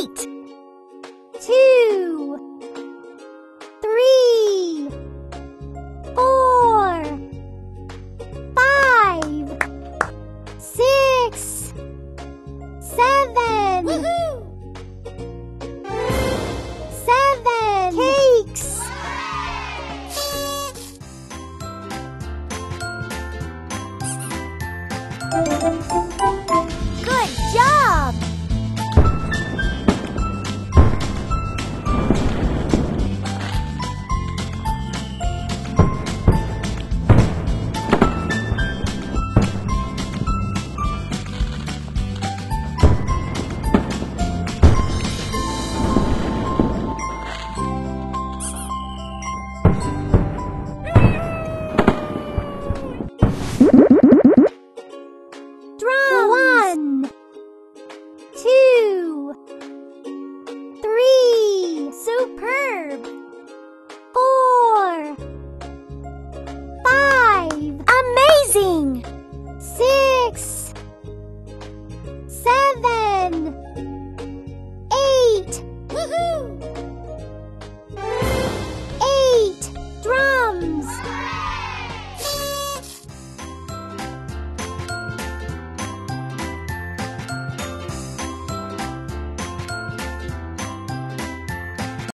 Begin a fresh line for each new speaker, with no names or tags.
eight, two, three, four, five, six, seven, seven. Cakes. amazing! See